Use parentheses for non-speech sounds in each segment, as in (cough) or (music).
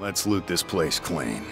Let's loot this place clean.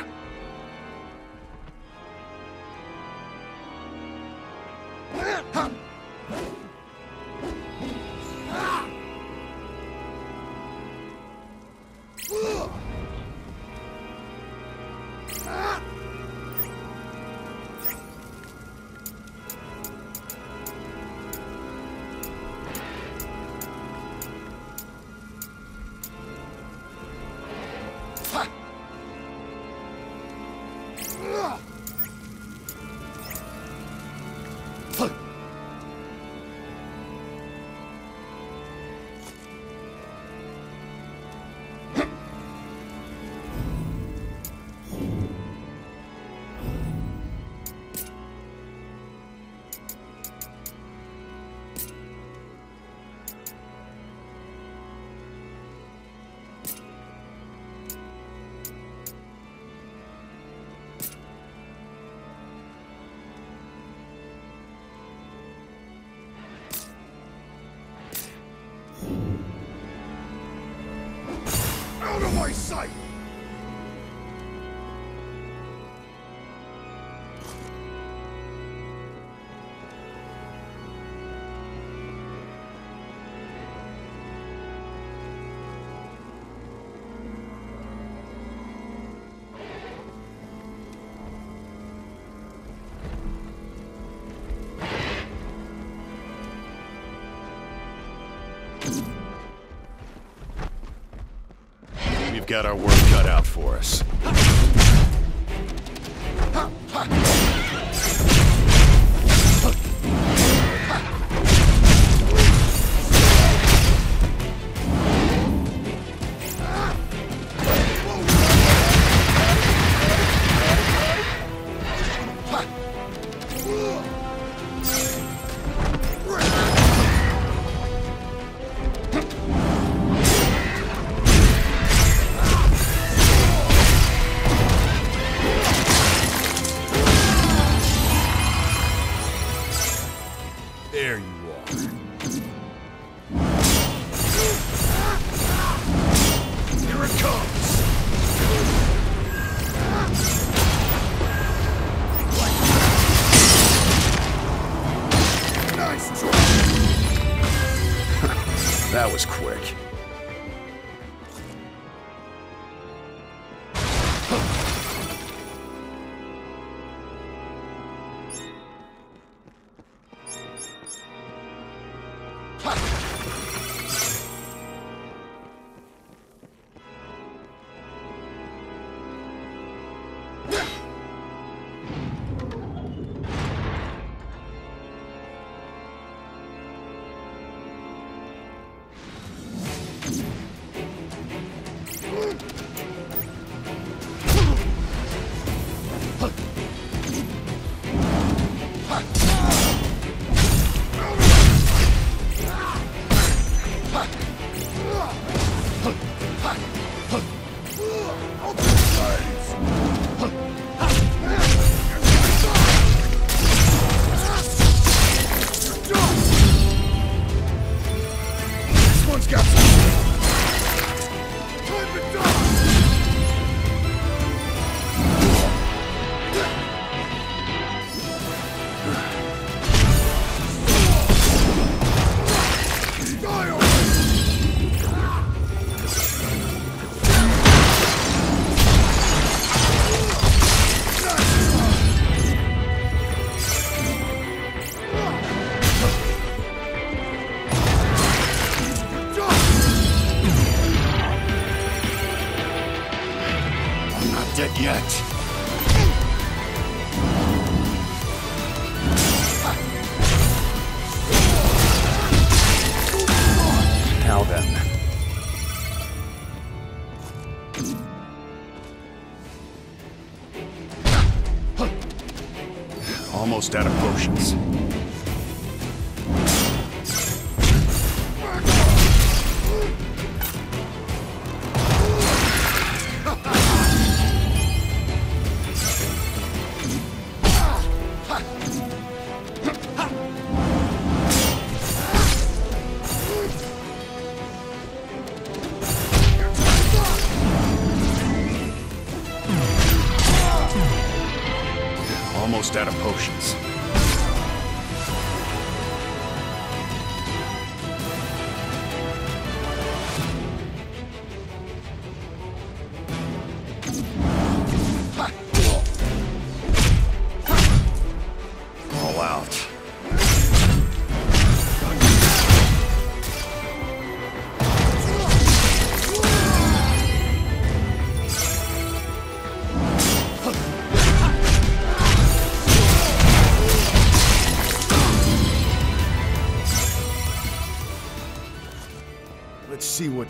got our work cut out for us. (laughs) that was quick.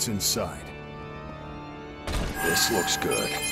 Inside. This looks good.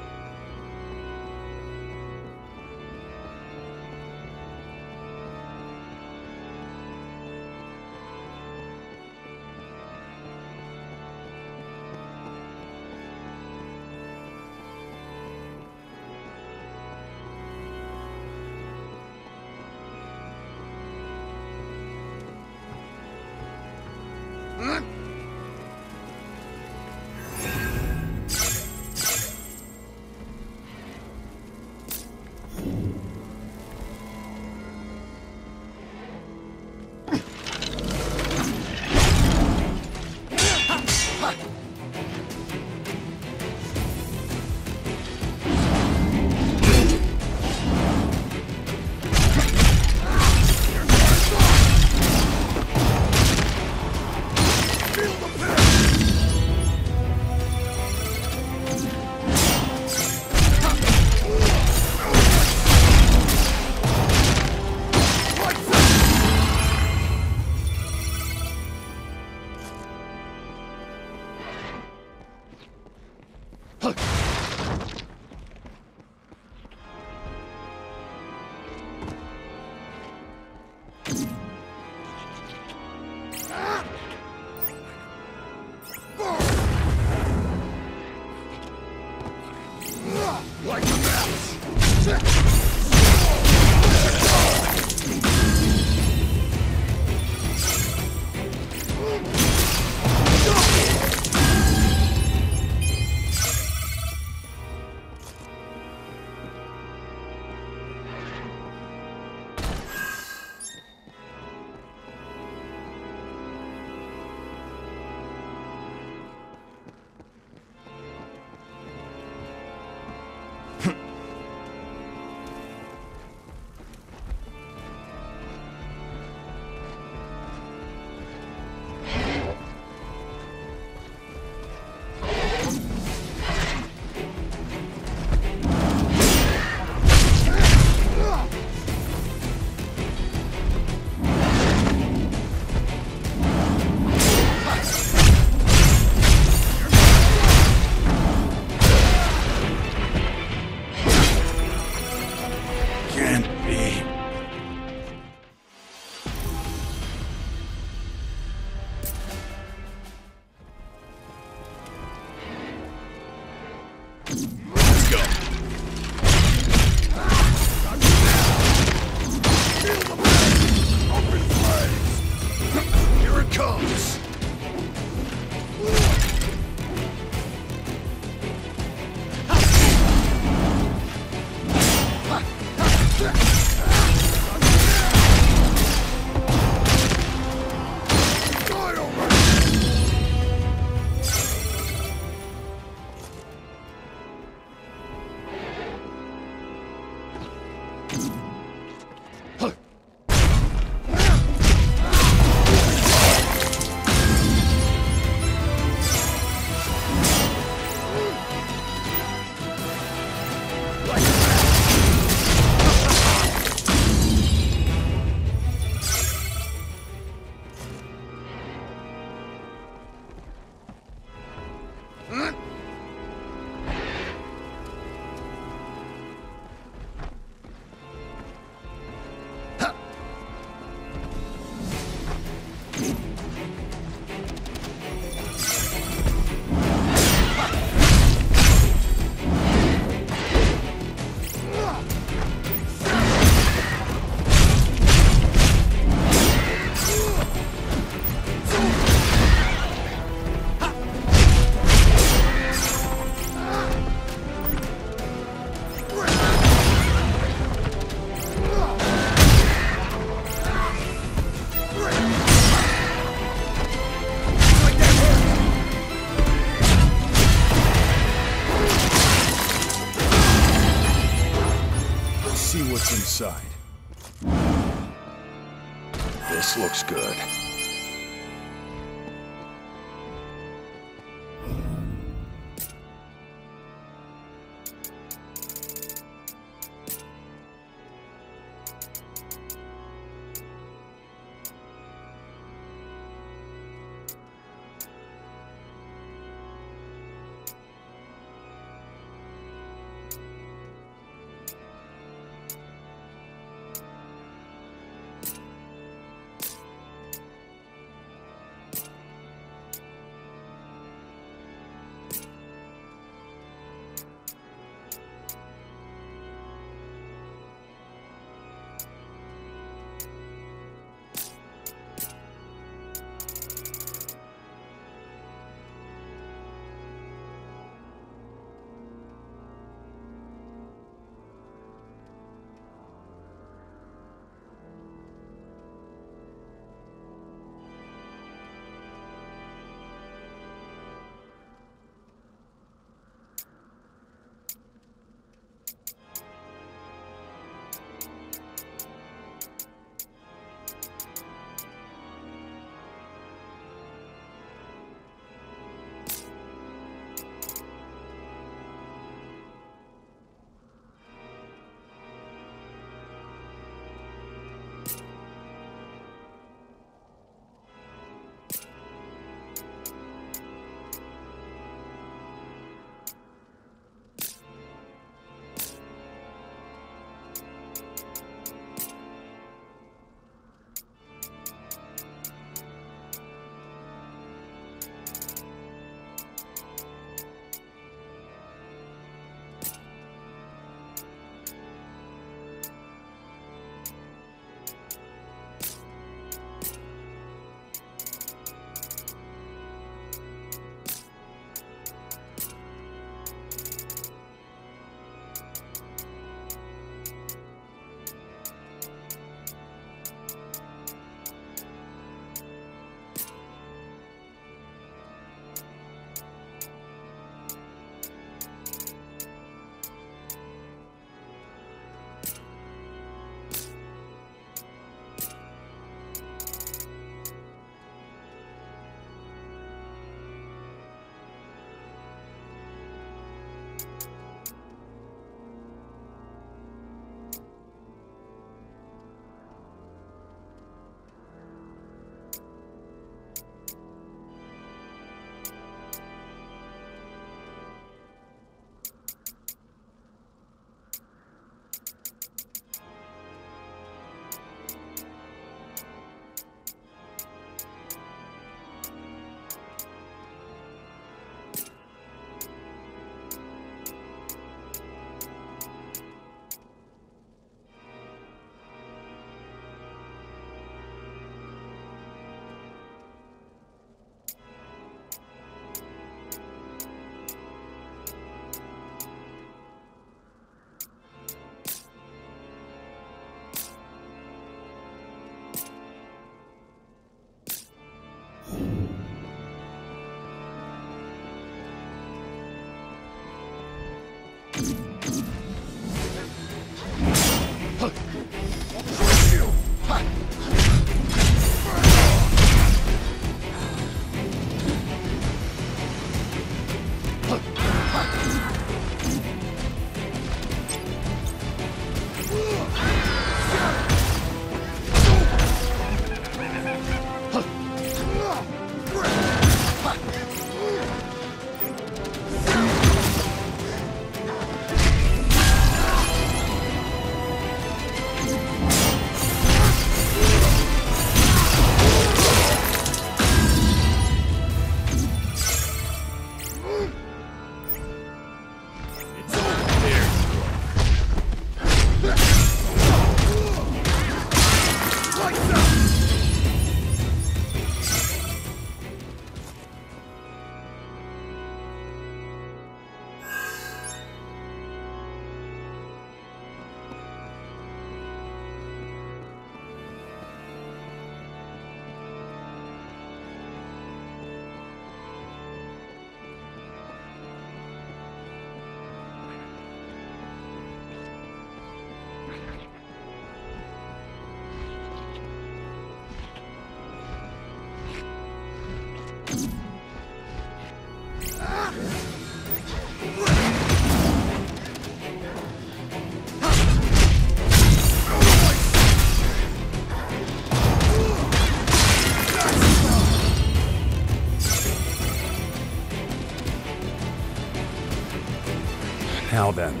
Now then.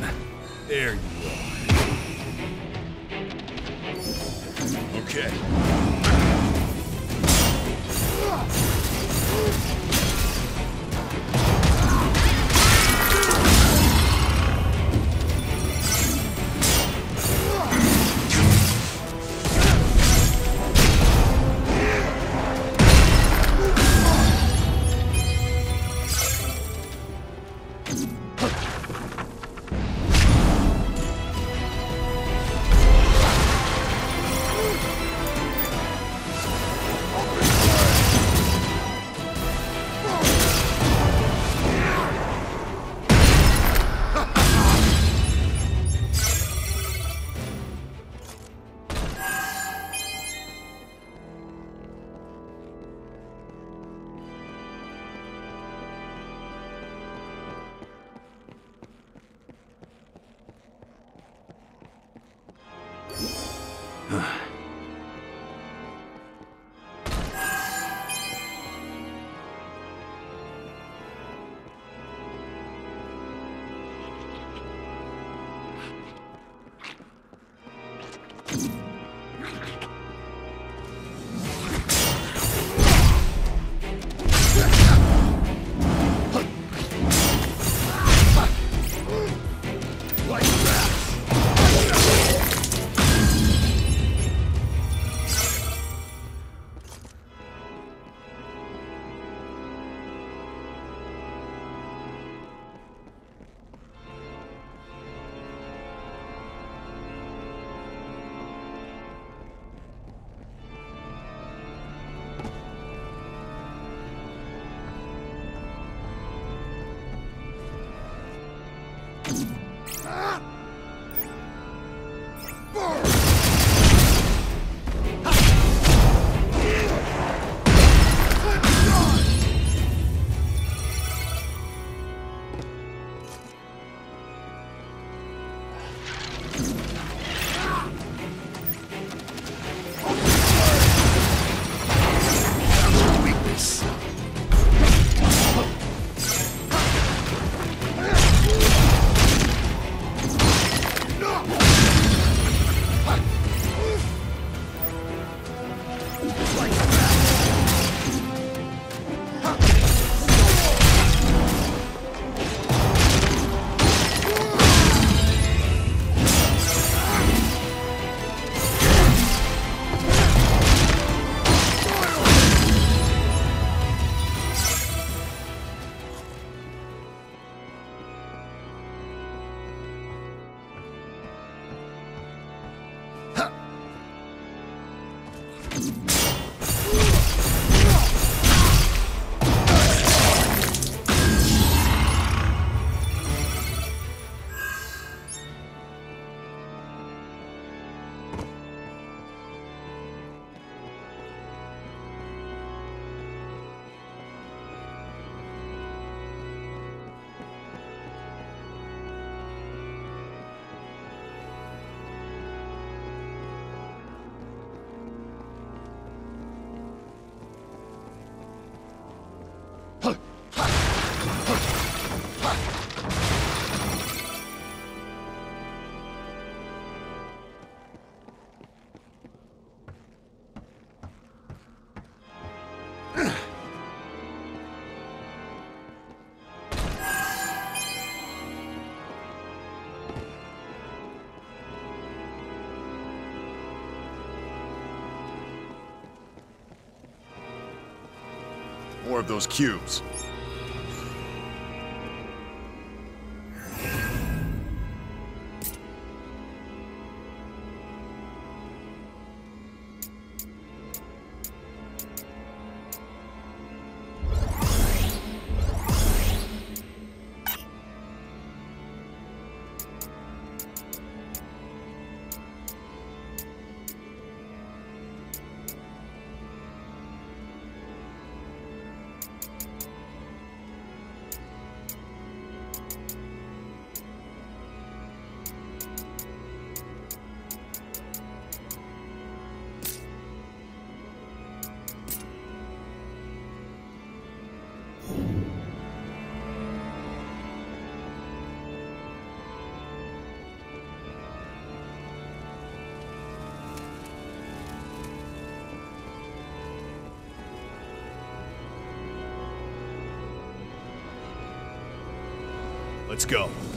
you of those cubes. Let's go.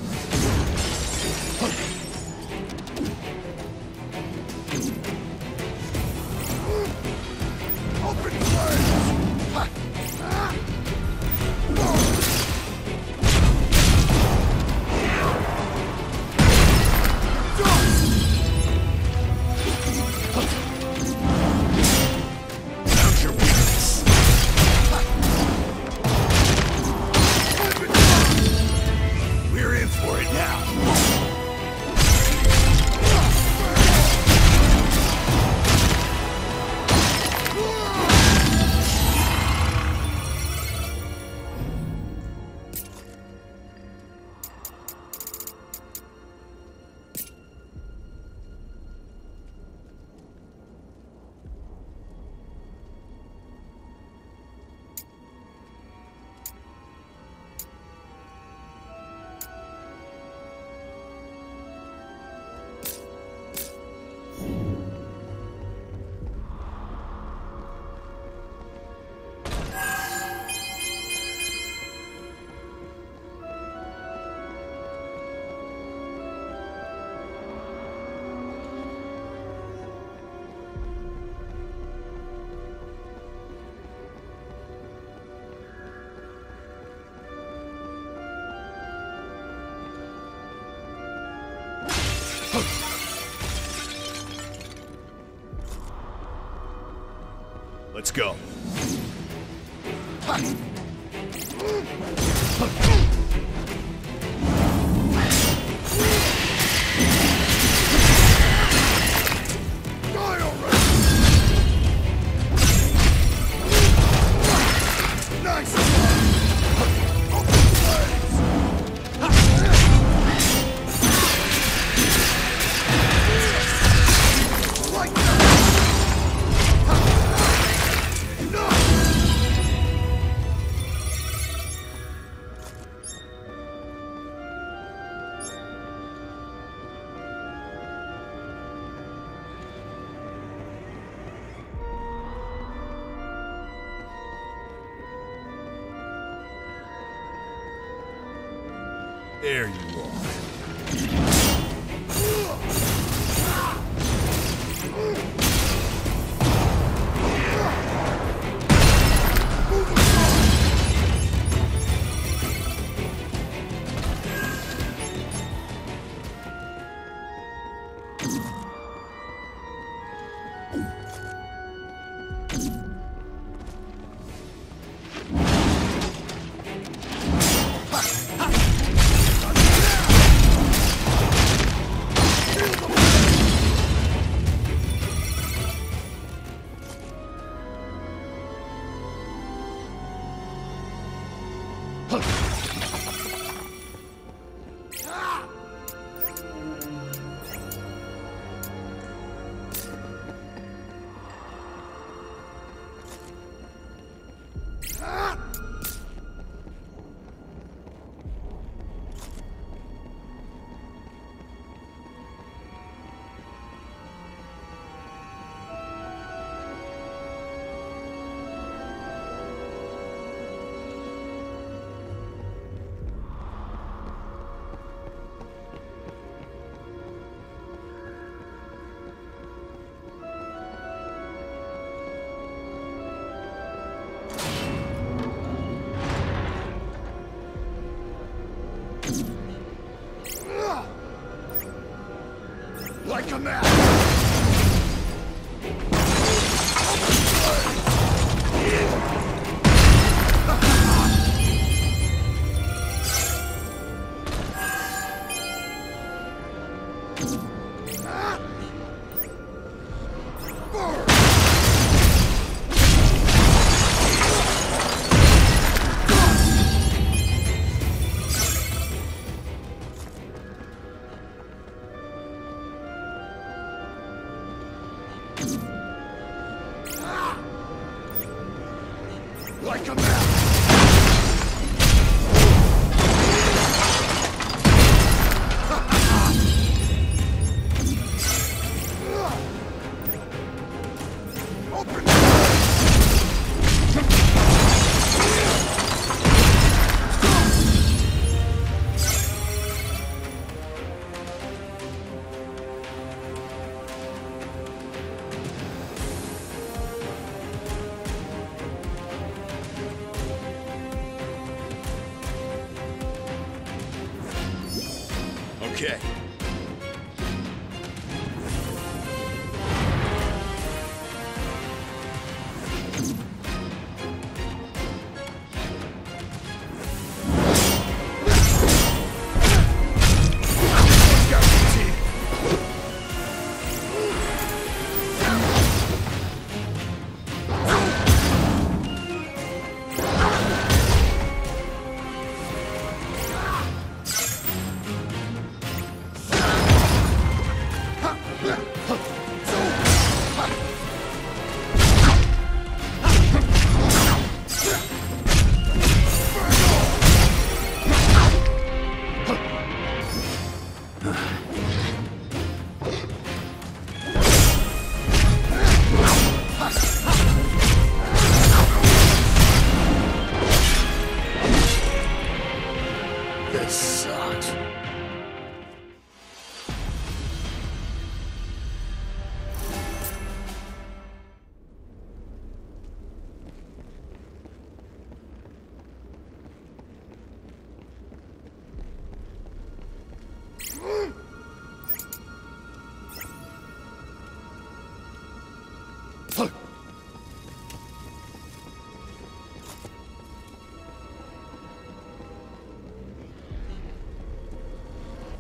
Let's go.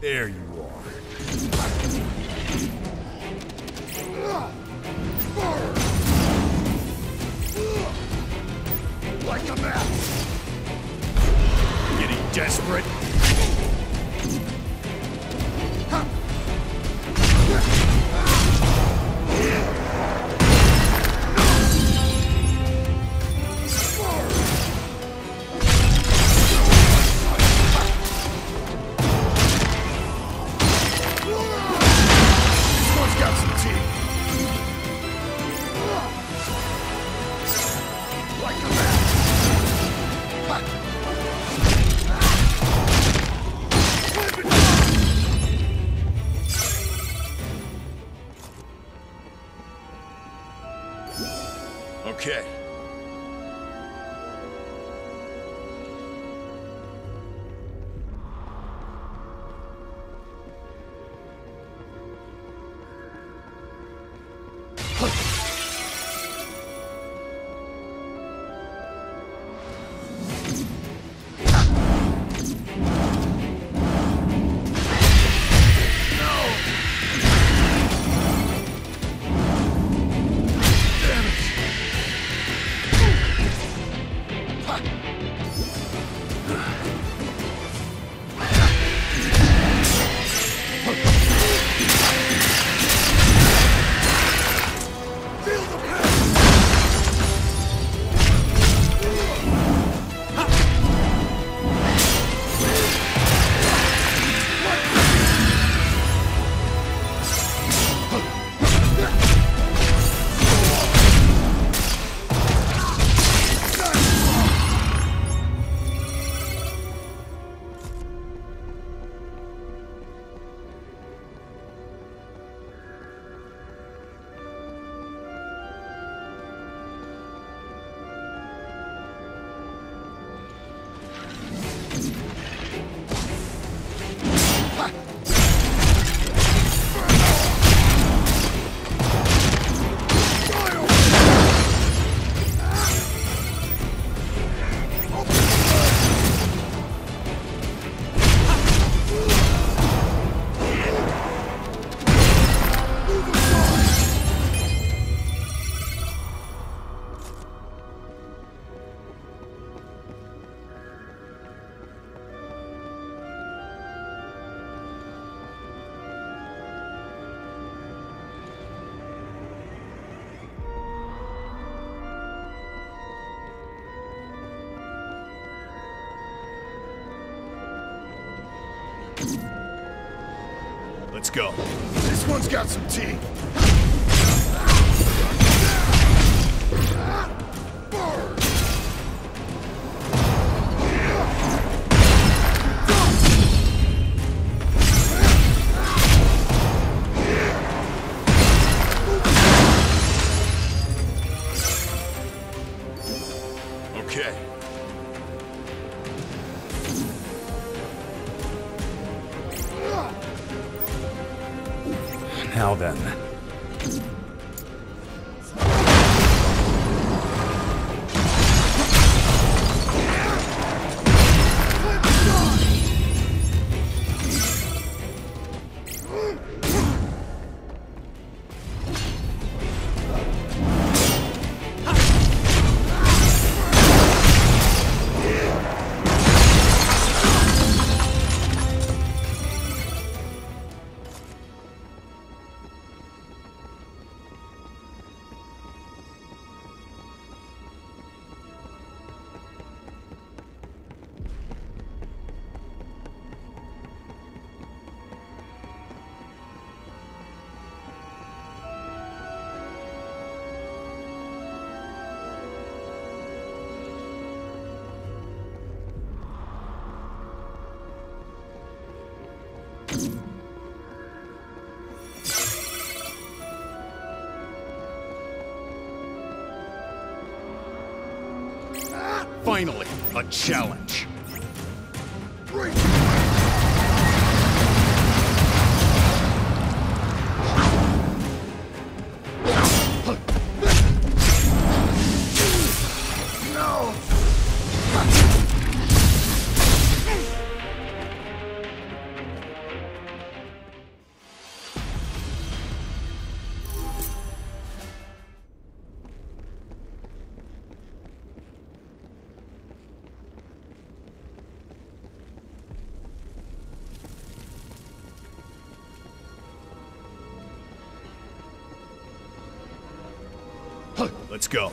There you are. Like a map. Getting desperate? Got some teeth. A challenge. Let's go.